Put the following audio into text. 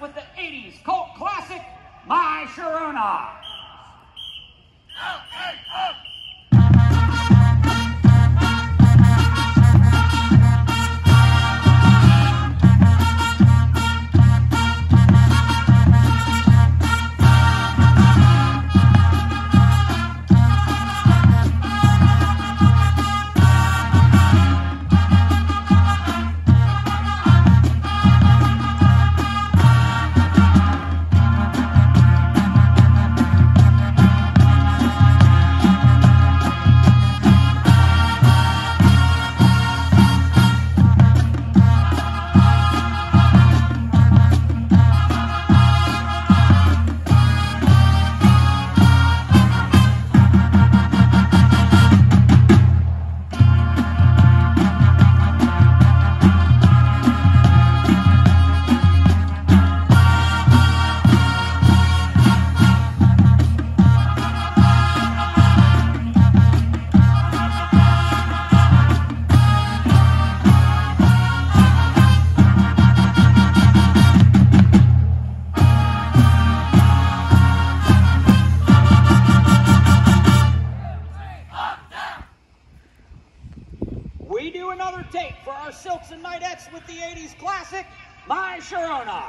With the 80s cult classic, My Sharona. We do another take for our Silks and Knights with the 80s classic, My Sharona.